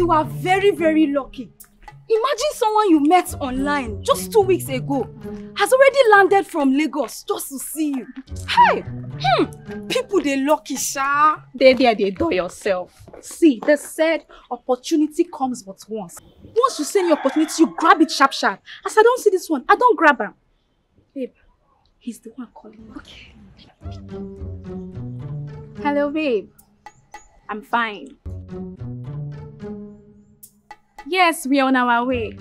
You are very, very lucky. Imagine someone you met online just two weeks ago has already landed from Lagos just to see you. Hey, hmm, people they lucky, sha. They there, they do yourself. See, they said opportunity comes but once. Once you see the opportunity, you grab it sharp, sharp. As I don't see this one, I don't grab him. Babe, he's the one calling. Okay. Hello, babe. I'm fine. Yes, we're on our way.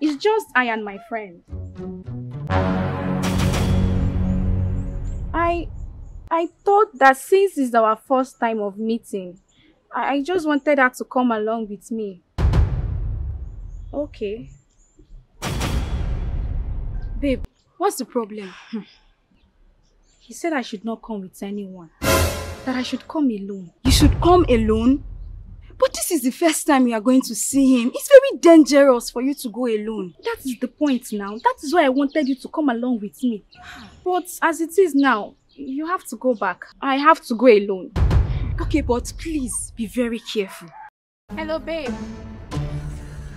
It's just I and my friend. I I thought that since it's our first time of meeting, I, I just wanted her to come along with me. Okay. Babe, what's the problem? He said I should not come with anyone. That I should come alone. You should come alone? But this is the first time you are going to see him. It's very dangerous for you to go alone. That is the point now. That is why I wanted you to come along with me. But as it is now, you have to go back. I have to go alone. Okay, but please be very careful. Hello, babe.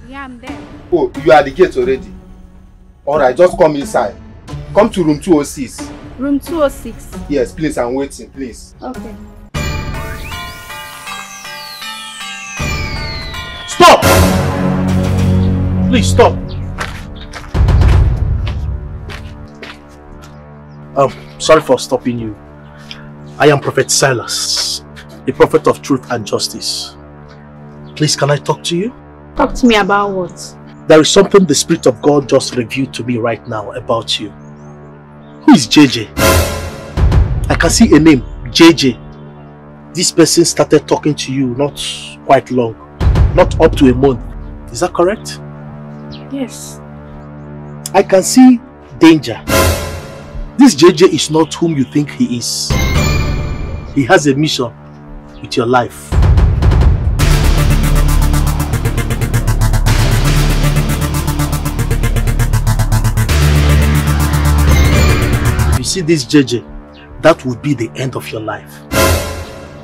Yeah, I'm there. Oh, you are at the gate already? Alright, just come inside. Come to room 206. Room 206. Yes, please, I'm waiting, please. Okay. Please stop. Um, sorry for stopping you. I am Prophet Silas, the prophet of truth and justice. Please, can I talk to you? Talk to me about what? There is something the Spirit of God just revealed to me right now about you. Who is JJ? I can see a name, JJ. This person started talking to you not quite long, not up to a month. Is that correct? Yes. I can see danger. This JJ is not whom you think he is. He has a mission with your life. You see this JJ, that will be the end of your life.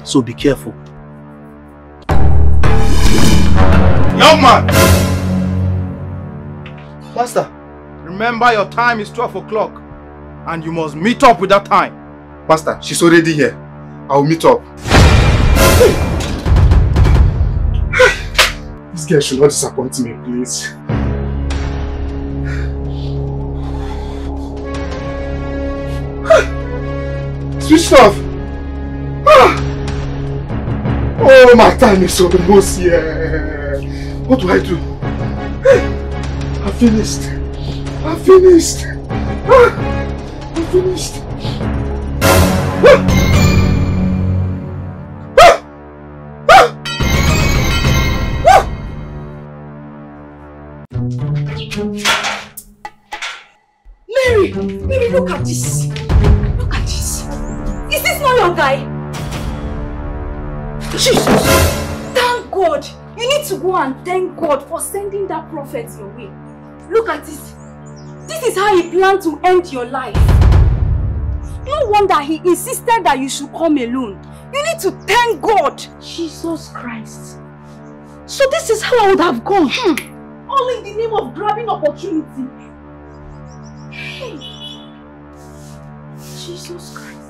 So be careful. Young man! Master, remember your time is 12 o'clock and you must meet up with that time. Master, she's already here. I'll meet up. this girl should not disappoint me, please. Switched off! Ah! Oh, my time is almost here. What do I do? Finished. I finished. Ah! I finished. Ah! Ah! Mary! Mary, look at this. Look at this. Is this not your guy? Jesus! Thank God! You need to go and thank God for sending that prophet your way. Look at this. This is how he planned to end your life. No wonder he insisted that you should come alone. You need to thank God. Jesus Christ. So this is how I would have gone. Hmm. All in the name of grabbing opportunity. Hey. Jesus Christ.